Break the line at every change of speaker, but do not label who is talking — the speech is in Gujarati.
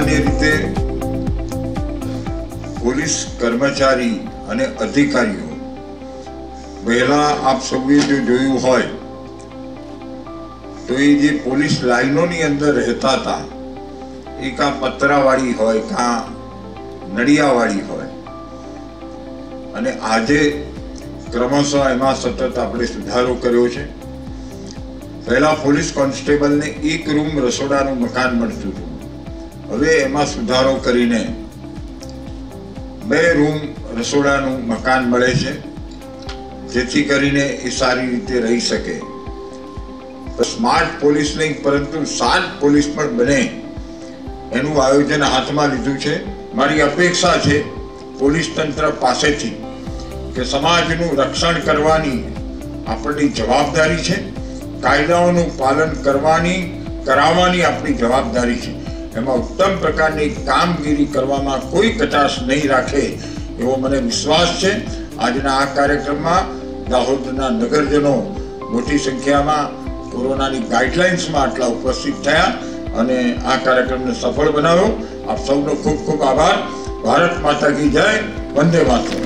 સામાન્ય રીતે પોલીસ કર્મચારી અને અધિકારીઓ પહેલા આપ સૌએ જો જોયું હોય, તો એ જે પોલીસ લાઈનોની અંદર રહેતા હતા, એ કાં પતરાવાળી હોય, કાં નડિયાવાળી હોય, અને આજે ક્રમશઃ એમાં સતત આપણે સુધારો કર્યો છે. પહેલા પોલીસ કોન્સ્ટેબલને એક રૂમ રસોડાનું મકાન મળતું હતું. હવે એમાં સુધારો કરીને બે રૂમ રસોડાનું મકાન મળે છે, જેથી કરીને એ સારી રીતે રહી શકે. સ્માર્ટ પોલીસ નહીં, પરંતુ સાત પોલીસ પણ બને એનું આયોજન હાથમાં લીધું છે. મારી અપેક્ષા છે, પોલીસ તંત્ર પાસેથી કે સમાજનું રક્ષણ કરવાની આપણી જવાબદારી છે, કાયદાઓનું પાલન કરવાની, કરાવવાની આપણી જવાબદારી છે. એમાં ઉત્તમ પ્રકારની કામગીરી કરવામાં કોઈ કચાશ નહીં રાખે એવો મને વિશ્વાસ છે. આજના આ કાર્યક્રમમાં દાહોદના નગરજનો મોટી સંખ્યામાં કોરોનાની ગાઈડલાઇન્સમાં આટલા ઉપસ્થિત થયા અને આ કાર્યક્રમને સફળ બનાવ્યો. આપ સૌનો ખૂબ ખૂબ આભાર. ભારત માતા કી જય. વંદે માતરમ.